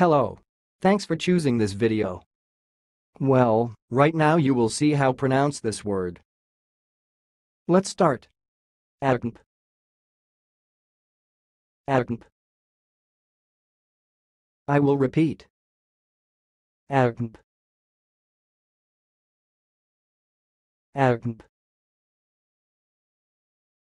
Hello. Thanks for choosing this video. Well, right now you will see how pronounce this word. Let's start. AOCNP. AOCNP. I will repeat. AOCNP. AOCNP.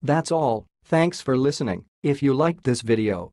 That's all, thanks for listening. If you liked this video,